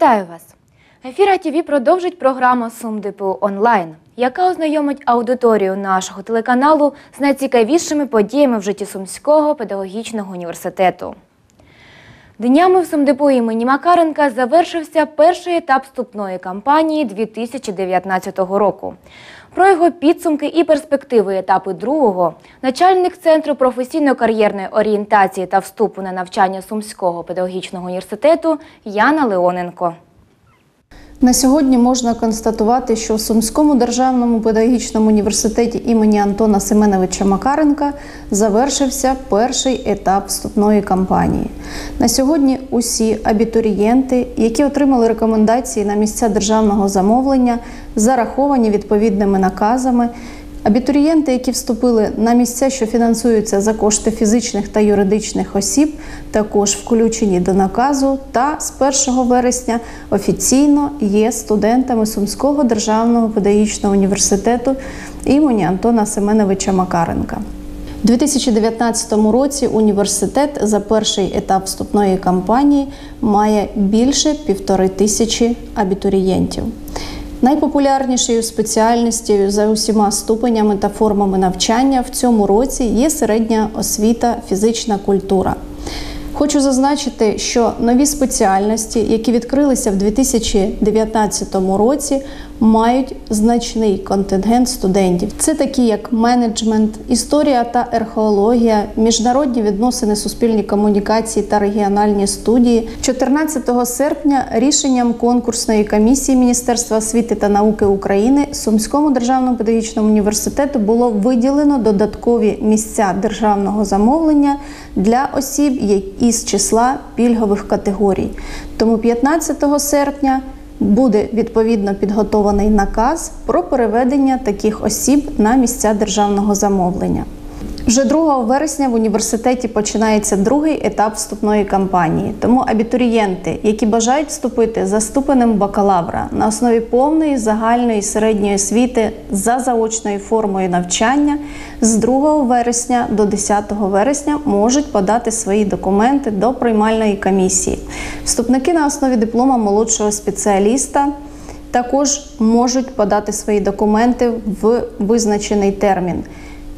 Вітаю вас! Ефіра ТВ продовжить програма Сум ДПУ онлайн, яка ознайомить аудиторію нашого телеканалу з найцікавішими подіями в житті Сумського педагогічного університету. Днями в СумДепу імені Макаренка завершився перший етап вступної кампанії 2019 року. Про його підсумки і перспективи етапу другого начальник Центру професійно-кар'єрної орієнтації та вступу на навчання Сумського педагогічного університету Яна Леоненко. На сьогодні можна констатувати, що в Сумському державному педагогічному університеті імені Антона Семеновича Макаренка завершився перший етап вступної кампанії. На сьогодні усі абітурієнти, які отримали рекомендації на місця державного замовлення, зараховані відповідними наказами. Абітурієнти, які вступили на місця, що фінансуються за кошти фізичних та юридичних осіб, також включені до наказу та з 1 вересня офіційно є студентами Сумського державного педагогічного університету імені Антона Семеновича Макаренка. У 2019 році університет за перший етап вступної кампанії має більше півтори тисячі абітурієнтів. Найпопулярнішою спеціальністю за усіма ступенями та формами навчання в цьому році є середня освіта, фізична культура. Хочу зазначити, що нові спеціальності, які відкрилися в 2019 році, мають значний контингент студентів. Це такі, як менеджмент, історія та археологія, міжнародні відносини, суспільні комунікації та регіональні студії. 14 серпня рішенням конкурсної комісії Міністерства освіти та науки України Сумському державному педагогічному університету було виділено додаткові місця державного замовлення для осіб із числа пільгових категорій. Тому 15 серпня буде відповідно підготований наказ про переведення таких осіб на місця державного замовлення. Вже 2 вересня в університеті починається другий етап вступної кампанії. Тому абітурієнти, які бажають вступити за ступенем бакалавра на основі повної загальної середньої освіти за заочною формою навчання, з 2 вересня до 10 вересня можуть подати свої документи до приймальної комісії. Вступники на основі диплома молодшого спеціаліста. Також можуть подати свої документи в визначений термін.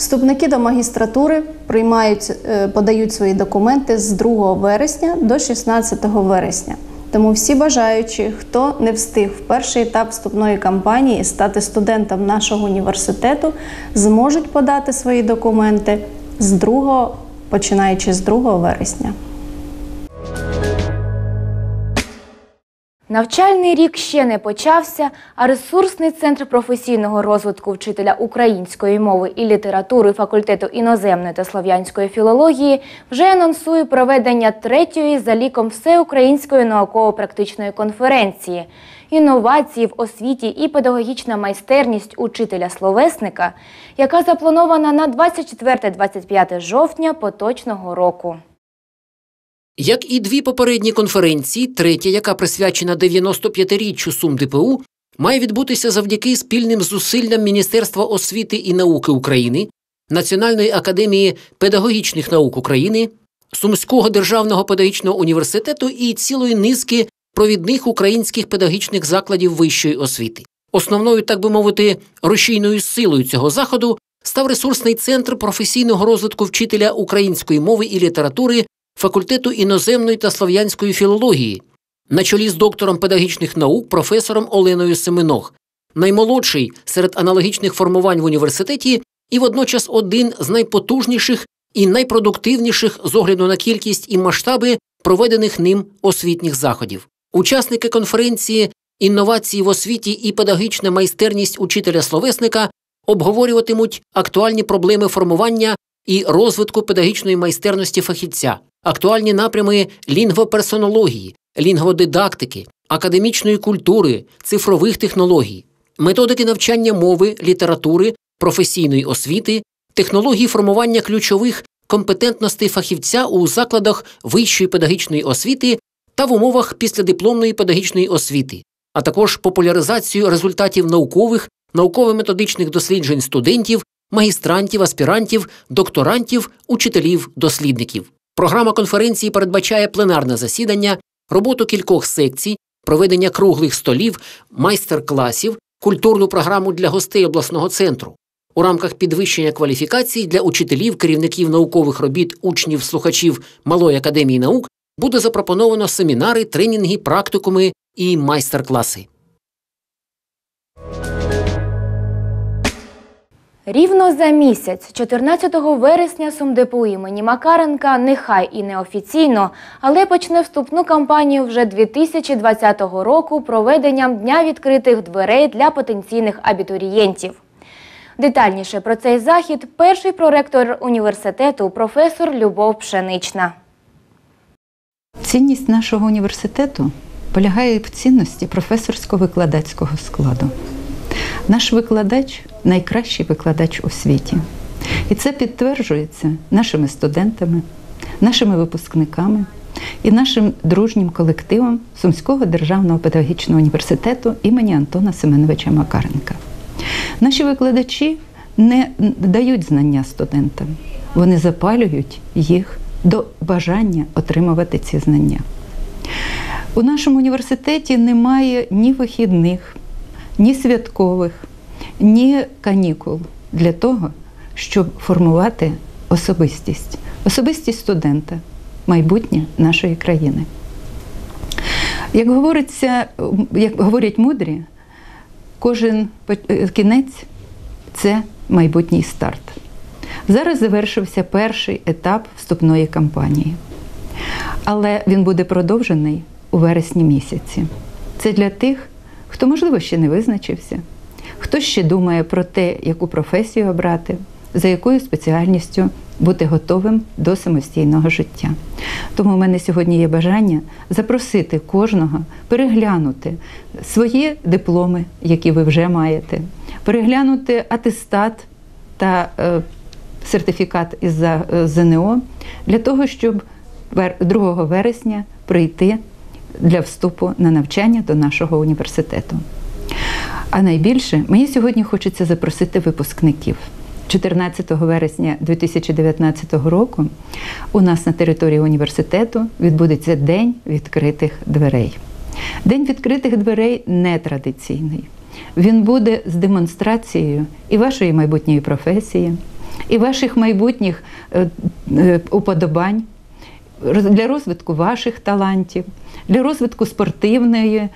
Вступники до магістратури приймають, е, подають свої документи з 2 вересня до 16 вересня. Тому всі бажаючі, хто не встиг в перший етап вступної кампанії стати студентом нашого університету, зможуть подати свої документи з 2, починаючи з 2 вересня. Навчальний рік ще не почався, а ресурсний центр професійного розвитку вчителя української мови і літератури факультету іноземної та слов'янської філології вже анонсує проведення третьої за ліком всеукраїнської науково-практичної конференції. Інновації в освіті і педагогічна майстерність учителя-словесника, яка запланована на 24-25 жовтня поточного року. Як і дві попередні конференції, третя, яка присвячена 95-річчю Сум ДПУ, має відбутися завдяки спільним зусиллям Міністерства освіти і науки України, Національної академії педагогічних наук України, Сумського державного педагогічного університету і цілої низки провідних українських педагогічних закладів вищої освіти. Основною, так би мовити, рушійною силою цього заходу став ресурсний центр професійного розвитку вчителя української мови і літератури факультету іноземної та слов'янської філології, на чолі з доктором педагогічних наук професором Оленою Семенох, наймолодший серед аналогічних формувань в університеті і водночас один з найпотужніших і найпродуктивніших з огляду на кількість і масштаби проведених ним освітніх заходів. Учасники конференції інновації в освіті і педагогічна майстерність учителя словесника обговорюватимуть актуальні проблеми формування і розвитку педагогічної майстерності фахівця, актуальні напрями лінгвоперсонології, лінгводидактики, академічної культури, цифрових технологій, методики навчання мови, літератури, професійної освіти, технології формування ключових компетентностей фахівця у закладах вищої педагогічної освіти та в умовах післядипломної педагогічної освіти, а також популяризацію результатів наукових, науково-методичних досліджень студентів, магістрантів, аспірантів, докторантів, учителів, дослідників. Програма конференції передбачає пленарне засідання, роботу кількох секцій, проведення круглих столів, майстер-класів, культурну програму для гостей обласного центру. У рамках підвищення кваліфікацій для учителів, керівників наукових робіт, учнів, слухачів Малої академії наук буде запропоновано семінари, тренінги, практикуми і майстер-класи. Рівно за місяць, 14 вересня, СумДПУ імені Макаренка, нехай і неофіційно, але почне вступну кампанію вже 2020 року проведенням Дня відкритих дверей для потенційних абітурієнтів. Детальніше про цей захід перший проректор університету професор Любов Пшенична. Цінність нашого університету полягає в цінності професорсько-викладацького складу. Наш викладач найкращий викладач у світі. І це підтверджується нашими студентами, нашими випускниками і нашим дружнім колективом Сумського державного педагогічного університету імені Антона Семеновича Макаренка. Наші викладачі не дають знання студентам, вони запалюють їх до бажання отримувати ці знання. У нашому університеті немає ні вихідних, ні святкових, ні канікул для того, щоб формувати особистість, особистість студента, майбутнє нашої країни. Як говориться, як говорять мудрі, кожен кінець це майбутній старт. Зараз завершився перший етап вступної кампанії, але він буде продовжений у вересні місяці. Це для тих, хто, можливо, ще не визначився, хто ще думає про те, яку професію обрати, за якою спеціальністю бути готовим до самостійного життя. Тому в мене сьогодні є бажання запросити кожного переглянути свої дипломи, які ви вже маєте, переглянути атестат та е, сертифікат із е, ЗНО для того, щоб 2 вересня прийти для вступу на навчання до нашого університету. А найбільше мені сьогодні хочеться запросити випускників. 14 вересня 2019 року у нас на території університету відбудеться День відкритих дверей. День відкритих дверей нетрадиційний. Він буде з демонстрацією і вашої майбутньої професії, і ваших майбутніх е, е, уподобань для розвитку ваших талантів, для розвитку спортивної,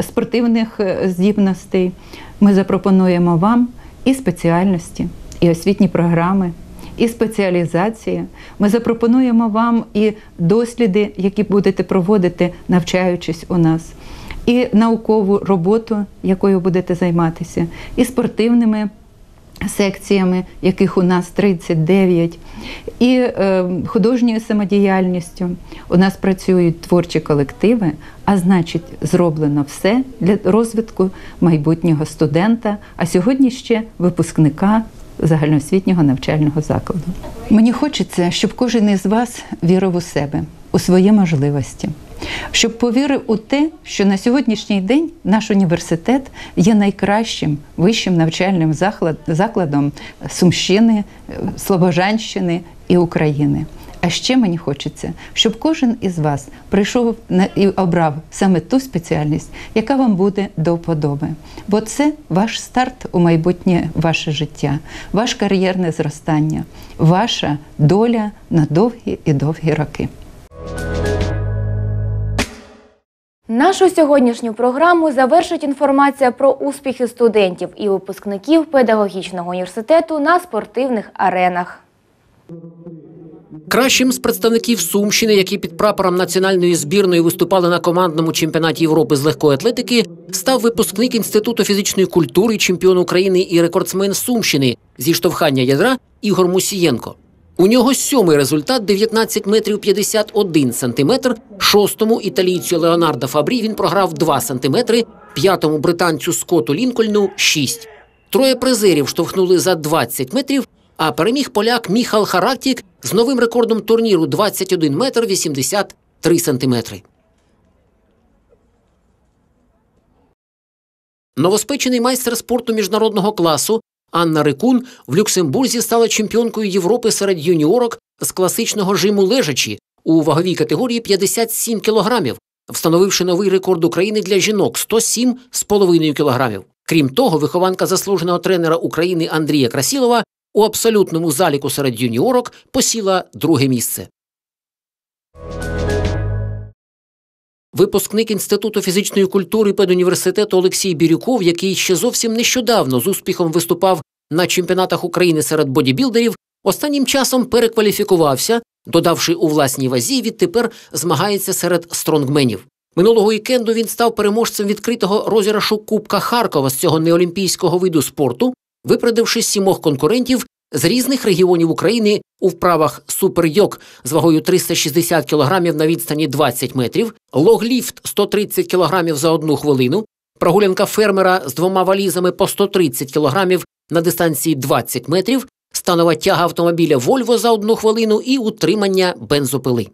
спортивних е, здібностей. Ми запропонуємо вам і спеціальності, і освітні програми, і спеціалізації. Ми запропонуємо вам і досліди, які будете проводити, навчаючись у нас, і наукову роботу, якою будете займатися, і спортивними секціями, яких у нас 39, і е, художньою самодіяльністю. У нас працюють творчі колективи, а значить, зроблено все для розвитку майбутнього студента, а сьогодні ще випускника загальноосвітнього навчального закладу. Мені хочеться, щоб кожен із вас вірив у себе, у свої можливості щоб повірив у те, що на сьогоднішній день наш університет є найкращим вищим навчальним закладом Сумщини, Слобожанщини і України. А ще мені хочеться, щоб кожен із вас прийшов і обрав саме ту спеціальність, яка вам буде до вподоби. Бо це ваш старт у майбутнє ваше життя, ваш кар'єрне зростання, ваша доля на довгі і довгі роки. Нашу сьогоднішню програму завершить інформація про успіхи студентів і випускників педагогічного університету на спортивних аренах. Кращим з представників Сумщини, які під прапором національної збірної виступали на командному чемпіонаті Європи з легкої атлетики, став випускник інституту фізичної культури, чемпіон України і рекордсмен Сумщини зі штовхання ядра Ігор Мусієнко. У нього сьомий результат 19 метрів 51 сантиметр. Шостому італійцю Леонардо Фабрі він програв 2 сантиметри, п'ятому британцю Скоту Лінкольну 6. Троє призерів штовхнули за 20 метрів, а переміг поляк Міхал Характік з новим рекордом турніру 21 метр 83 сантиметри. Новоспечений майстер спорту міжнародного класу Анна Рикун в Люксембурзі стала чемпіонкою Європи серед юніорок з класичного жиму лежачі у ваговій категорії 57 кілограмів, встановивши новий рекорд України для жінок 107,5 кілограмів. Крім того, вихованка заслуженого тренера України Андрія Красілова у абсолютному заліку серед юніорок посіла друге місце. Випускник Інституту фізичної культури педуніверситету Олексій Бірюков, який ще зовсім нещодавно з успіхом виступав на чемпіонатах України серед бодібілдерів, останнім часом перекваліфікувався, додавши у власній вазі, відтепер змагається серед стронгменів. Минулого вікенду він став переможцем відкритого розіграшу Кубка Харкова з цього неолімпійського виду спорту, випередивши сімох конкурентів з різних регіонів України у вправах суперйок з вагою 360 кг на відстані 20 метрів, логліфт 130 кг за одну хвилину, прогулянка фермера з двома валізами по 130 кг на дистанції 20 метрів, станова тяга автомобіля Вольво за одну хвилину і утримання бензопили.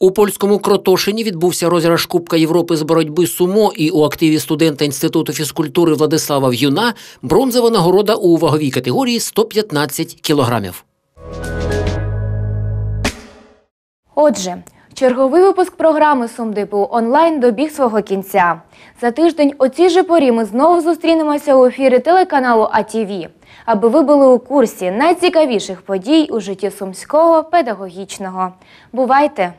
У польському Кротошині відбувся розіграш Кубка Європи з боротьби сумо, і у активі студента Інституту фізкультури Владислава В'юна бронзова нагорода у ваговій категорії 115 кілограмів. Отже, черговий випуск програми СумДипу онлайн добіг свого кінця. За тиждень о цій же порі ми знову зустрінемося у ефірі телеканалу АТВ, аби ви були у курсі найцікавіших подій у житті сумського педагогічного. Бувайте!